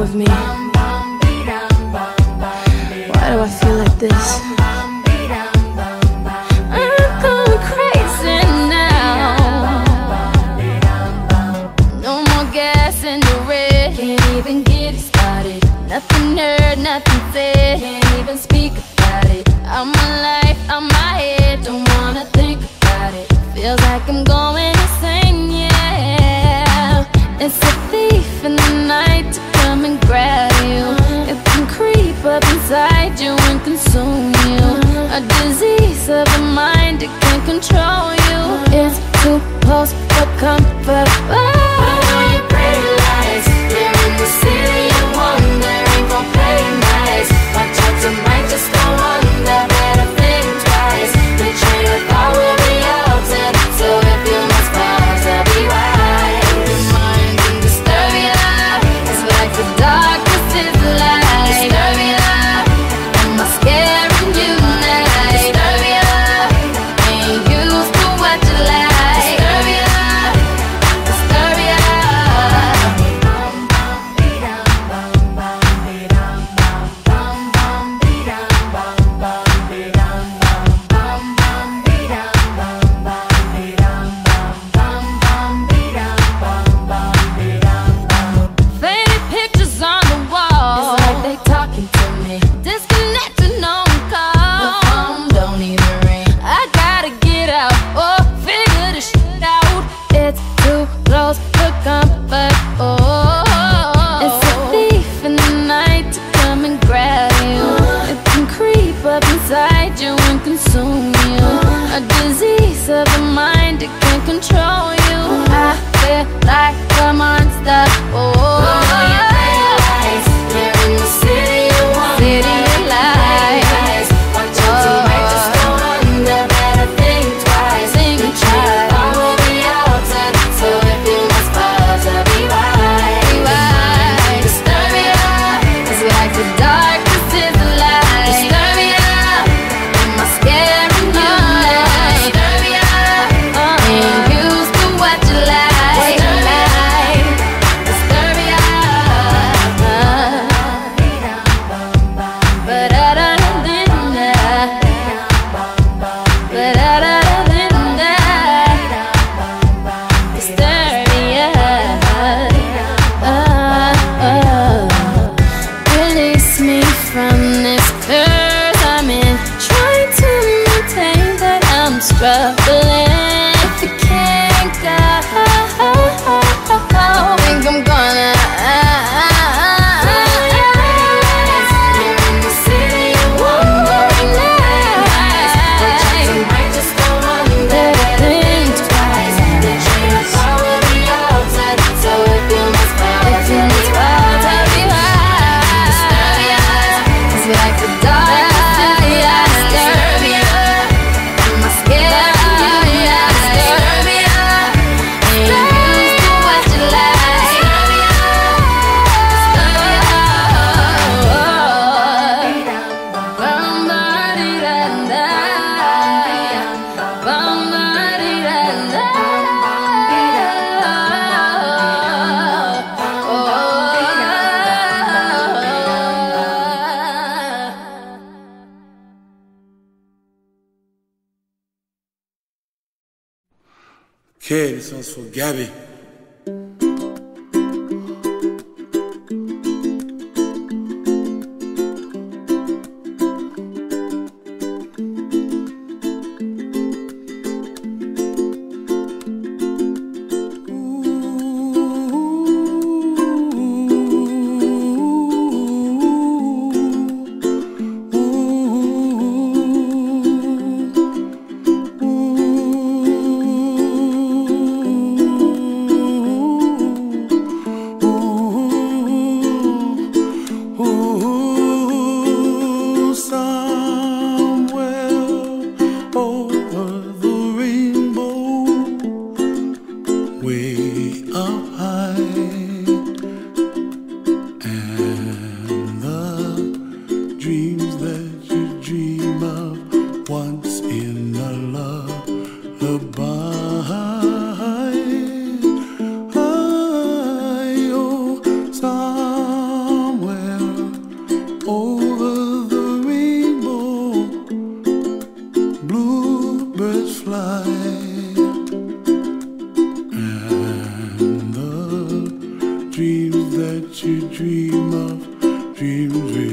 with me? Why do I feel like this? Okay, this one's for Gabby. Dreams